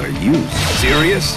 Are you serious?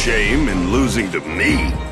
shame in losing to me.